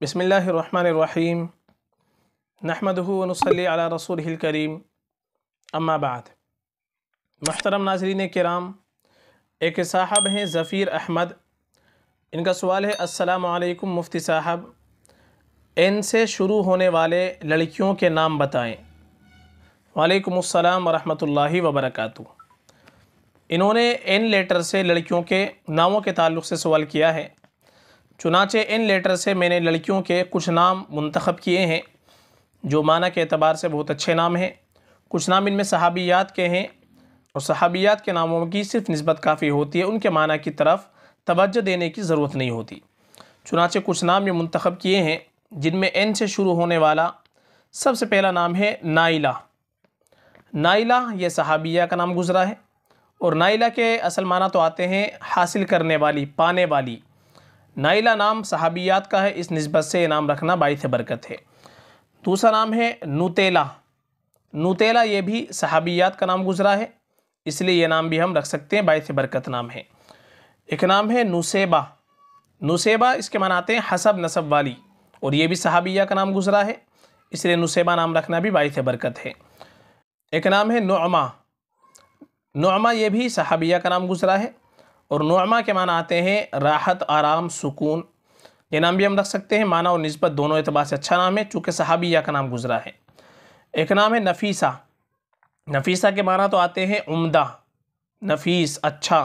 बसमीम नहमदनसली अला रसूल करीम अम्माबाद महतरम नाजरीन कराम एक साहब हैं ज़फ़ीर अहमद। इनका सवाल है, अस्सलाम मुफ्ती साहब। एन से शुरू होने वाले लड़कियों के नाम बताएँ। वालेकुम वरहमतुल्लाहि वबरकातुहू। इन्होंने एन लेटर से लड़कियों के नामों के ताल्लुक़ से सवाल किया है। चुनाचे इन लेटर से मैंने लड़कियों के कुछ नाम मंतखब किए हैं, जो माना के अतबार से बहुत अच्छे नाम हैं। कुछ नाम इनमें सहाबियात के हैं, और सहाबियात के नामों की सिर्फ़ नस्बत काफ़ी होती है, उनके माना की तरफ़ तवज्जो देने की ज़रूरत नहीं होती। चुनाचे कुछ नाम ये मंतखब किए हैं, जिनमें एन से शुरू होने वाला सबसे पहला नाम है नाइला। नाइला ये सहाबिया का नाम गुजरा है, और नाइला के असल माना तो आते हैं हासिल करने वाली, पाने वाली। नाइला नाम सहाबियात का है, इस नस्बत से नाम रखना बाईस बरकत है। दूसरा नाम है नूतेला। नूतेला ये भी सहाबियात का नाम गुजरा है, इसलिए ये नाम भी हम रख सकते हैं बाईस बरकत नाम है। एक नाम है नुसेबा। नुसेबा इसके मनाते हैं हसब नसब वाली, और ये भी सहाबिया का नाम गुजरा है, इसलिए नुसेबा नाम रखना भी बाईस बरकत है। एक नाम है नुमा नुमा ये भी सहाबिया का नाम गुजरा है और नुमा के माना आते हैं राहत, आराम, सुकून। ये नाम भी हम रख सकते हैं। माना और नस्बत दोनों एतबार से अच्छा नाम है, चूँकि सहाबिया का नाम गुजरा है। एक नाम है नफीसा। नफीसा के माना तो आते हैं उम्दा, नफीस अच्छा।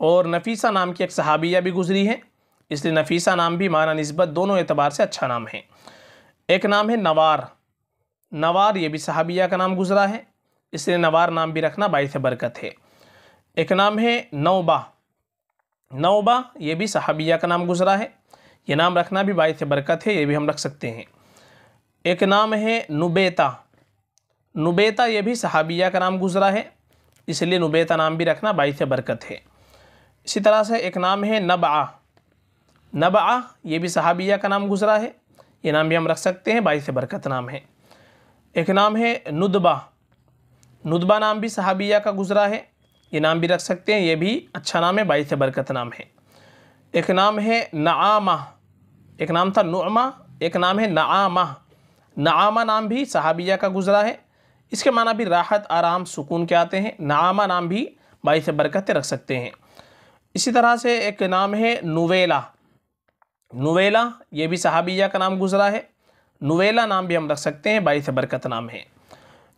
और नफीसा नाम की एक सहाबिया भी गुजरी है, इसलिए नफीसा नाम भी माना नस्बत दोनों एतबार से अच्छा नाम है। एक नाम है नवार। नवार ये भी सहाबिया का नाम गुजरा है, इसलिए नवार नाम भी रखना बाईस बरकत है। एक नाम है नौबा। नौबा, ये भी सहाबिया का नाम गुजरा है। ये नाम रखना भी बाईस बरकत है, ये भी हम रख सकते हैं। एक नाम है नुबेता। नुबेता, ये भी सहाबिया का नाम गुजरा है, इसलिए नुबेता नाम भी रखना बाईस बरकत है। इसी तरह से एक नाम है नबा नबा ये भी सहाबिया का नाम गुजरा है, ये नाम भी हम रख सकते हैं बाईस बरकत नाम है। एक नाम है नुदबा। नुदबा नाम भी सहाबिया का गुजरा है ये नाम भी रख सकते हैं, ये भी अच्छा नाम है बाईस बरकत नाम है। एक नाम है नामा एक नाम था नुमा एक नाम है नामा नामा नाम भी सहाबिया का गुजरा है। इसके माना भी राहत, आराम, सुकून के आते हैं। नामा नाम भी बाईस बरकत रख सकते हैं। इसी तरह से एक नाम है नुवेला। नुवेला, ये भी सहाबिया का नाम गुजरा है। नुवेला नाम भी हम रख सकते हैं बाईस बरकत नाम है।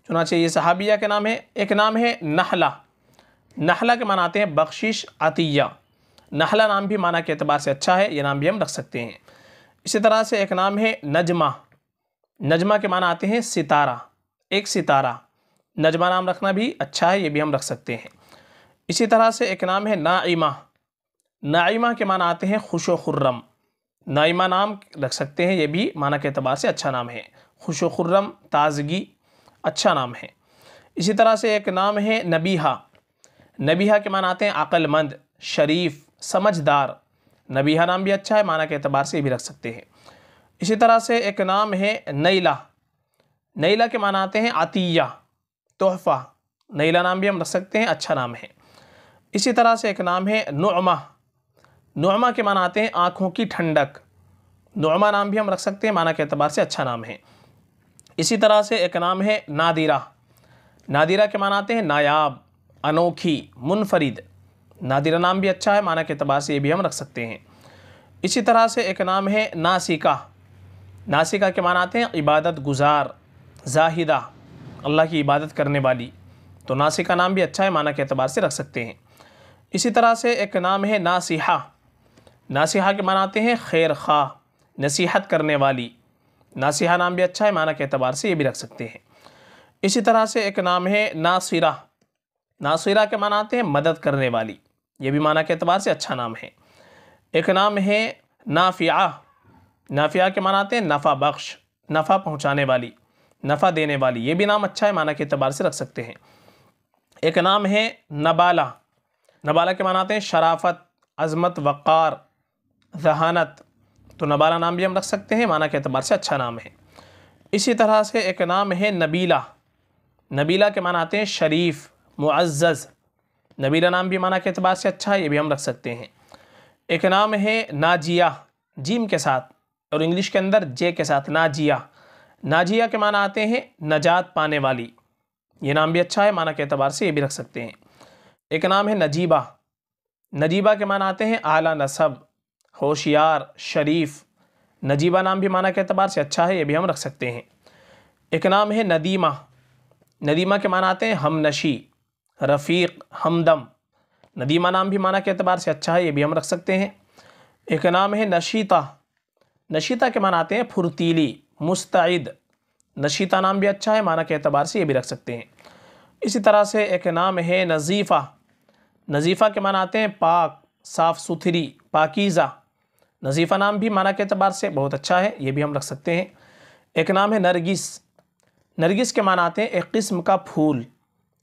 चुनाचे ये सहाबिया के नाम है। एक नाम है नहला। नहला के माना आते हैं बख्शिश अतिया। नहला नाम भी माना के अतबार से अच्छा है, ये नाम भी हम रख सकते हैं। इसी तरह से एक नाम है नजमा। नजमा के माना आते हैं सितारा, एक सितारा। नजमा नाम रखना भी अच्छा है, ये भी हम रख सकते हैं। इसी तरह से एक नाम है नाइमा। नाइमा के माना आते हैं खुश खुर्रम नाइमा नाम रख सकते हैं, ये भी माना के अतबार से अच्छा नाम है। खुश खुर्रम ताजगी अच्छा नाम है। इसी तरह से एक नाम है नबीहा। नबीहा के माना आते हैं अक्लमंद, शरीफ, समझदार। नबीहा नाम भी अच्छा है, माना के अतबार से भी रख सकते हैं। इसी तरह से एक नाम है नईला नईला के माना आते हैं आतिया तोहफ़ा। नईला नाम भी हम रख सकते हैं अच्छा नाम है। इसी तरह से एक नाम है नुमा नुमा के माना आते हैं आँखों की ठंडक। नुमा नाम भी हम रख सकते हैं, माना के अतबार से अच्छा नाम है। इसी तरह से एक नाम है नादिरा। नादिरा के माना आते हैं नायाब। अनोखी, मुनफरिद। नादिरा नाम भी अच्छा है, माना के अतबार से ये भी हम रख सकते हैं। इसी तरह से एक नाम है नासिका। नासिका के माना आते हैं इबादत गुजार, जाहिदा, अल्लाह की इबादत करने वाली। तो नासिका नाम भी अच्छा है, माना के अतबार से रख सकते हैं। इसी तरह से एक नाम है नासिहा। नासिहा के माना आते हैं खैर खा, नसीहत करने वाली। नासिहा नाम भी अच्छा है, माना के अतबार से ये भी रख सकते हैं। इसी तरह से एक नाम है नासिरा। नासिरा के माना आते हैं मदद करने वाली। ये भी माना के अतबार से अच्छा नाम है। एक नाम है नाफिया। नाफिया के माना आते हैं नफ़ा बख्श, नफ़ा पहुँचाने वाली, नफ़ा देने वाली। ये भी नाम अच्छा है, माना के अतबार से रख सकते हैं। एक नाम है नबाला। नबाला के माना आते हैं शराफत, अज़मत, वक़ार, जहानत। तो नबाला नाम भी हम रख सकते हैं, माना के अतबार से अच्छा नाम है। इसी तरह से एक नाम है नबीला। नबीला के माना आते हैं शरीफ। मुआज़ नबीला नाम भी माना के अतबार से अच्छा है, ये भी हम रख सकते हैं। एक नाम है नाजिया, जीम के साथ, और इंग्लिश के अंदर जे के साथ, नाजिया। नाजिया के माना आते हैं नजात पाने वाली। ये नाम भी अच्छा है, माना के अतबार से ये भी रख सकते हैं। एक नाम है नजीबा। नजीबा के माना आते हैं आला नसब, होशियार, शरीफ। नजीबा नाम भी माना के अतबार से अच्छा है, ये भी हम रख सकते हैं। एक नाम है नदीमा। नदीमा के माना आते हैं हम नशी रफ़ीक हमदम। नदीमा नाम भी माना के अतबार से अच्छा है, ये भी हम रख सकते हैं। एक नाम है नशीता। नशीता के माना आते हैं फुर्तीली मुस्तैद नशीता नाम भी अच्छा है, माना के अतबार से ये भी रख सकते हैं। इसी तरह से एक नाम है नज़ीफ़ा। नज़ीफ़ा के माना आते हैं पाक साफ़ सुथरी पाकिज़ा। नज़ीफ़ा नाम भी माना के अतबार से बहुत अच्छा है, ये भी हम रख सकते हैं। एक नाम है नरगिस। नरगिस के माना आते हैं एक किस्म का फूल।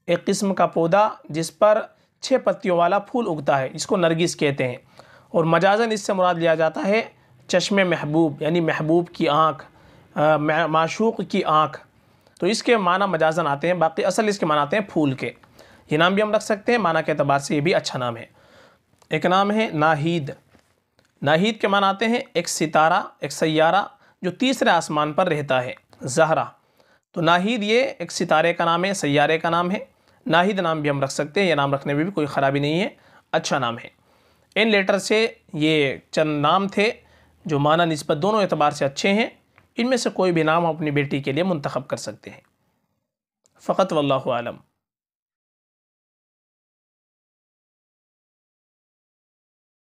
एक किस्म का पौधा जिस पर छः पत्तियों वाला फूल उगता है, इसको नरगिस कहते हैं। और मजाजन इससे मुराद लिया जाता है चश्मे महबूब, यानी महबूब की आँख माशूक की आँख। तो इसके माना मजाजन आते हैं, बाकी असल इसके माना आते हैं फूल के। ये नाम भी हम रख सकते हैं, माना के अतबार से ये भी अच्छा नाम है। एक नाम है नाहीद। नाहीद के माना आते हैं एक सितारा, एक सैारा जो तीसरे आसमान पर रहता है, जहरा। तो नाहीद ये एक सितारे का नाम है सैारे का नाम है। नाहिद नाम भी हम रख सकते हैं यह नाम रखने में भी कोई ख़राबी नहीं है। अच्छा नाम है। इन लेटर से ये चंद नाम थे, जो माना नस्बत दोनों एतबार से अच्छे हैं। इनमें से कोई भी नाम अपनी बेटी के लिए मंतखब कर सकते हैं। फ़कत वल्लम